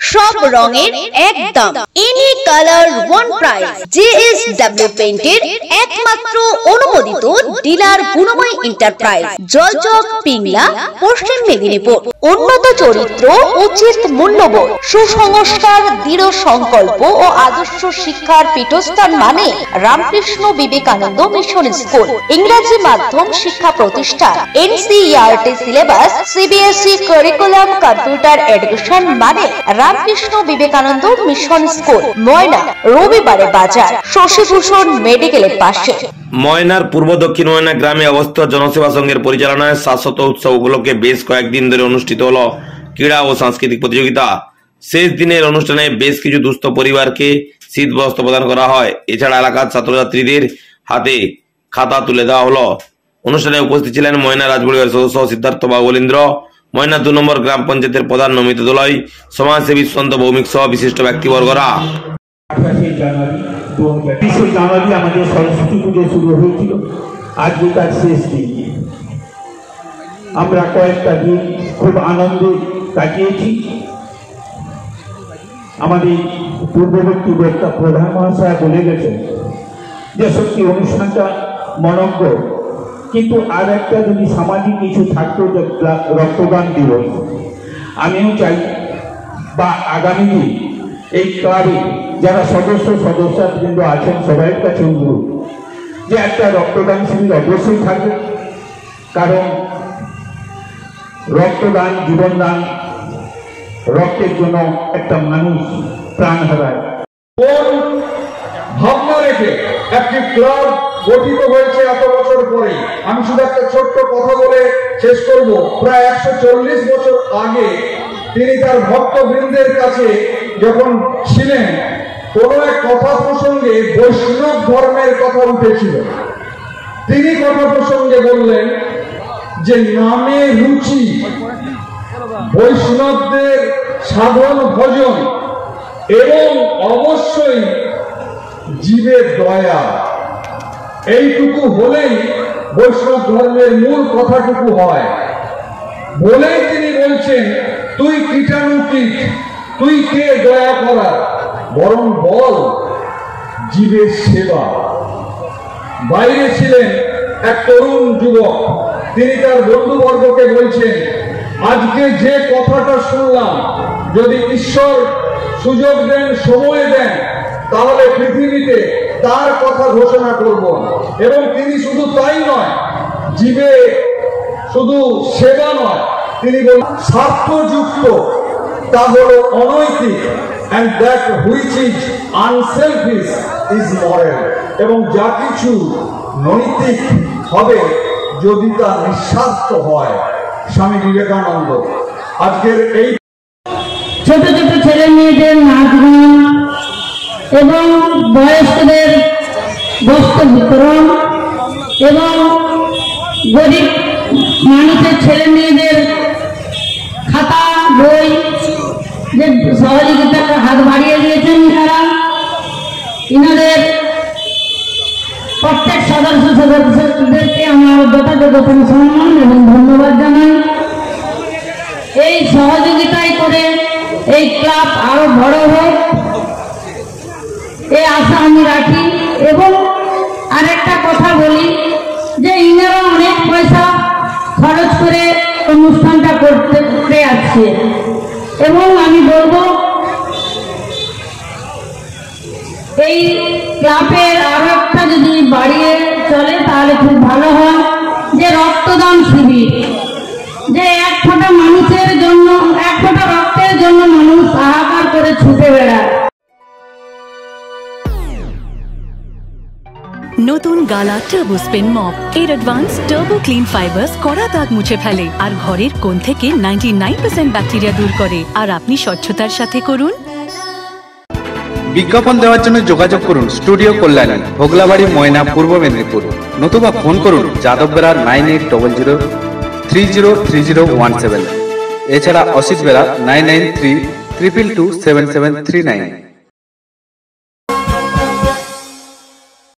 সব রঙের এক দাম any colour one price JSW পেইন্টের একমাত্র অনুমোদিত ডিলার গুণময় এন্টারপ্রাইজ জলচক, পিংলা পশ্চিম মেদিনীপুর উন্নত চরিত্র উচিত মূল্যবোধ। সুসংস্কার, দৃঢ় সংকল্প ও আদর্শ শিক্ষার পীঠস্থান মানে রামকৃষ্ণ বিবেকানন্দ মিশন স্কুল, ইংরাজি মাধ্যম শিক্ষা প্রতিষ্ঠান, NCERT syllabus, CBSE curriculum computer education মানে রামকৃষ্ণ বিবেকানন্দ মিশন স্কুল, ময়না, রবিবারে বাজার, শশীভূষণ মেডিকেলের পাশে। ময়নার পূর্ব দক্ষিণ ময়না গ্রামে অবস্থিত জনসেবা সংঘের পরিচালনায় শাশ্বত উৎসব উপলক্ষে বেশ কয়েকদিন ধরে অনুষ্ঠিত হল ক্রীড়া ও সাংস্কৃতিক প্রতিযোগিতা। শেষ দিনের অনুষ্ঠানে বেশ কিছু দুস্থ পরিবারকে শীত বস্ত্র প্রদান করা হয়। এছাড়া এলাকার ছাত্রছাত্রীদের হাতে খাতা তুলে দেওয়া হলো। অনুষ্ঠানে উপস্থিত ছিলেন ময়না রাজপরিবার সদস্য সিদ্ধার্থ বাবুলেন্দ্র ময়না দু নম্বর গ্রাম পঞ্চায়েতের প্রধান নমিত দোলয়। সমাজসেবী সন্ত ভৌমিক সহ বিশিষ্ট ব্যক্তিবর্গরা। বিশে জানুয়ারি আমাদের সরস্বতী পুজো শুরু হয়েছিল। আজকে তার শেষ দিন। আমরা কয়েকটা দিন খুব আনন্দে কাটিয়েছি। আমাদের পূর্ববর্তী বক্তা প্রধান মহাশয় বলে গেছেন যে, সত্যি অনুষ্ঠানটা মনজ্ঞ কিন্তু আর একটা যদি সামাজিক কিছু থাকতো রক্তদান দিবস, আমিও চাই বা আগামী দিন এই ক্লাবে যারা সদস্য, সদস্যবৃন্দ আছেন, সবাইয়ের কাছে অনুরোধ যে একটা রক্তদান শিবির অবশ্যই থাকবে। কারণ রক্তদান, জীবনদান, রক্তের জন্য একটা মানুষ প্রাণ হারায়। কোন ভাবনা রেখে একটি ক্লাব গঠিত হয়েছে এত বছর পরে? আমি শুধু একটা ছোট্ট কথা বলে শেষ করব। প্রায় একশো চল্লিশ বছর আগে তিনি তার ভক্তবৃন্দের কাছে যখন ছিলেন কোন এক কথা প্রসঙ্গে বৈষ্ণব ধর্মের কথা উঠেছিল। তিনি কথা প্রসঙ্গে বললেন যে নামে রুচি, বৈষ্ণবদের সাধন ভজন, এবং অবশ্যই জীবের দয়া। এইটুকু হলেই বৈষ্ণব ধর্মের মূল কথাটুকু হয়। বলেই তিনি বলছেন, তুই কীটাণু কীট তুই কে দয়া করা? বরং বল, জীবের সেবা। বাইরে ছিলেন এক তরুণ যুবক। তিনি তার বন্ধুবর্গকে বলছেন, আজকে যে কথাটা শুনলাম, যদি ঈশ্বর সুযোগ দেন, সময় দেন, তাহলে পৃথিবীতে তার কথা ঘোষণা করব। এবং তিনি শুধু তাই নয়, জীবে শুধু সেবা নয়, তিনি বলেন স্বার্থযুক্ত, তা হলো অনৈতিক and that which is unselfish is moral এবং যা কিছু নৈতিক হবে যদি তা নিঃস্বার্থ হয়, স্বামী বিবেকানন্দ। আজকের এই ছোট ছোট ছেলে মেয়েদের নাচ গান এবং বয়স্কদের বস্ত্র বিতরণ এবং গরিব মানুষের ছেলে মেয়েদের খাতা বই যে সহযোগিতার হাত বাড়িয়ে দিয়েছেন তারা ইনাদের প্রত্যেক সদস্য সদস্যদেরকে আমার যথাযথ সম্মান এবং ধন্যবাদ জানাই। এই সহযোগিতায় করে এই ক্লাব আরও বড় হোক এই আশা আমি রাখি। এবং আরেকটা কথা বলি যে ইনারা অনেক পয়সা খরচ করে অনুষ্ঠানটা করতে করতে আসছে। এবং আমি বলব, এই ক্লাবের আরও যদি বাড়িয়ে চলে, তাহলে খুব ভালো হয়। যে রক্তদান শিবির, যে এক ফোঁটা মানুষের জন্য, এক ফোঁটা নতুন গালা টার্বো স্পিন মপ এর অ্যাডভান্স টার্বো ক্লিন ফাইবার্স কড়া দাগ মুছে ফেলে আর ঘরের কোণ থেকে 99% ব্যাকটেরিয়া দূর করে। আর আপনি স্বচ্ছতার সাথে করুন। বিজ্ঞাপন দেওয়ার জন্য যোগাযোগ করুন স্টুডিও কল্যাণী, ভোগলাবাড়ি, ময়না, পূর্ব মেদিনীপুর। নতুবা ফোন করুন Yadav Bera nine eight double zero three zero three zero one seven এছাড়া Asit Bera nine nine three triple two seven seven three nine